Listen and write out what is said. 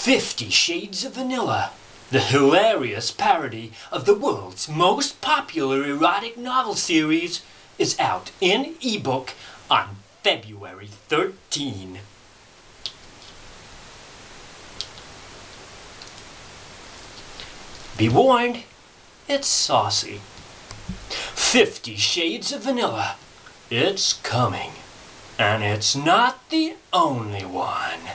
Fifty Shades of Vanilla, the hilarious parody of the world's most popular erotic novel series, is out in ebook on February 13. Be warned, it's saucy. Fifty Shades of Vanilla. It's coming. And it's not the only one.